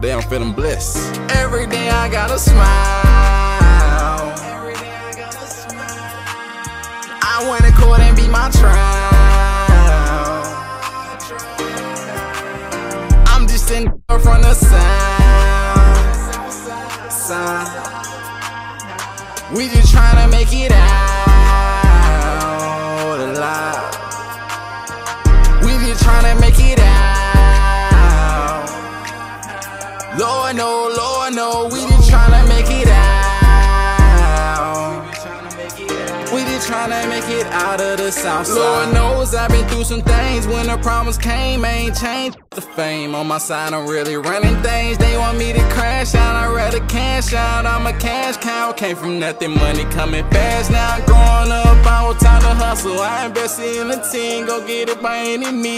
They I'm feeling blessed. Every day I gotta smile. I went to court and beat my trial. I'm just in from the sound. sound. We just tryna make it out Lord no, Lord no, we just tryna make it out. We just tryna make it out of the south side. Lord knows I've been through some things when the problems came, ain't changed the fame. On my side, I'm really running things. They want me to crash out, I'd rather cash out. I'm a cash cow, came from nothing, money coming fast. Now growing up, I was time to hustle. I invested in a team, go get it by any means.